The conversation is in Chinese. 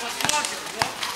我他妈怎么？